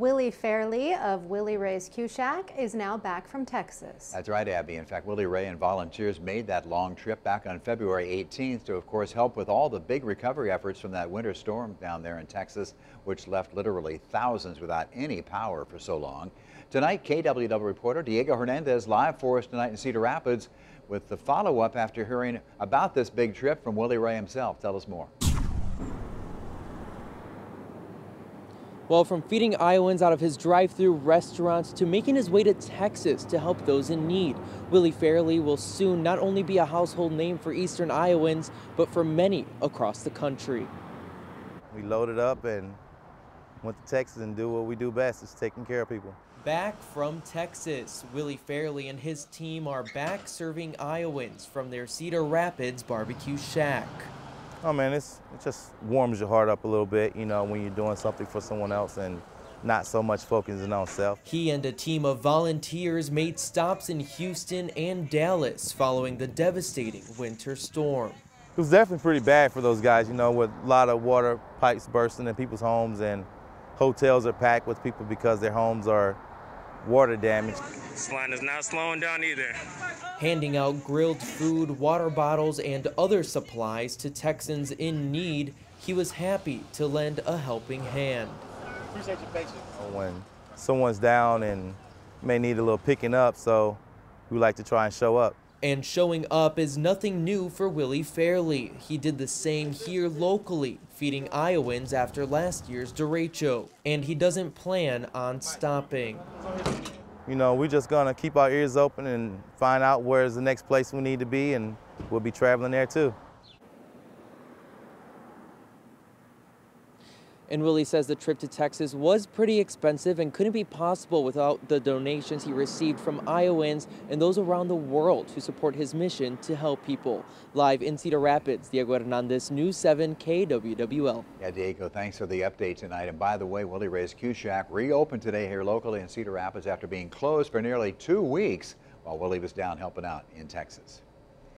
Willie Fairley of Willie Ray's Q-Shack is now back from Texas. That's right, Abby. In fact, Willie Ray and volunteers made that long trip back on February 18th to, of course, help with all the big recovery efforts from that winter storm down there in Texas, which left literally thousands without any power for so long. Tonight, KWWL reporter Diego Hernandez live for us tonight in Cedar Rapids with the follow-up after hearing about this big trip from Willie Ray himself. Tell us more. Well, from feeding Iowans out of his drive-through restaurants to making his way to Texas to help those in need, Willie Fairley will soon not only be a household name for Eastern Iowans, but for many across the country. We loaded up and went to Texas and do what we do best, is taking care of people. Back from Texas, Willie Fairley and his team are back serving Iowans from their Cedar Rapids barbecue shack. Oh man, it's, it just warms your heart up a little bit, you know, when you're doing something for someone else and not so much focusing on self. He and a team of volunteers made stops in Houston and Dallas following the devastating winter storm. It was definitely pretty bad for those guys, you know, with a lot of water pipes bursting in people's homes and hotels are packed with people because their homes are water damage. This line is not slowing down either. Handing out grilled food, water bottles, and other supplies to Texans in need, he was happy to lend a helping hand. Appreciate your patience. When someone's down and may need a little picking up, so we like to try and show up. And showing up is nothing new for Willie Fairley. He did the same here locally, feeding Iowans after last year's derecho. And he doesn't plan on stopping. You know, we're just gonna keep our ears open and find out where's the next place we need to be and we'll be traveling there too. And Willie says the trip to Texas was pretty expensive and couldn't be possible without the donations he received from Iowans and those around the world who support his mission to help people. Live in Cedar Rapids, Diego Hernandez, News 7 KWWL. Yeah, Diego, thanks for the update tonight. And by the way, Willie Ray's Q-Shack reopened today here locally in Cedar Rapids after being closed for nearly two weeks while Willie was down helping out in Texas.